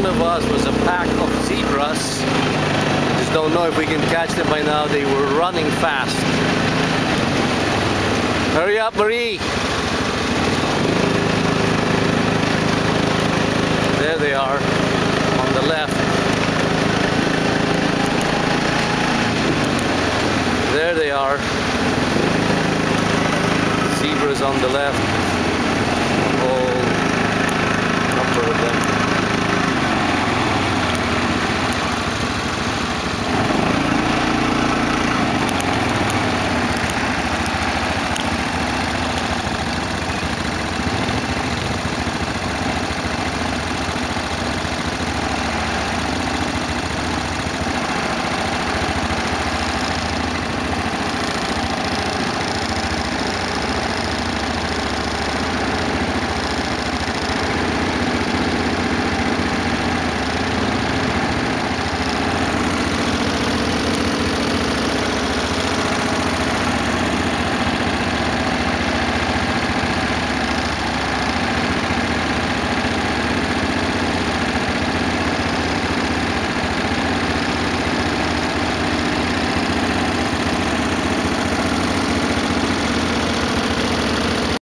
front of us was a pack of zebras. Just don't know if we can catch them by now. They were running fast. Hurry up, Marie. There they are on the left. There they are. Zebras on the left.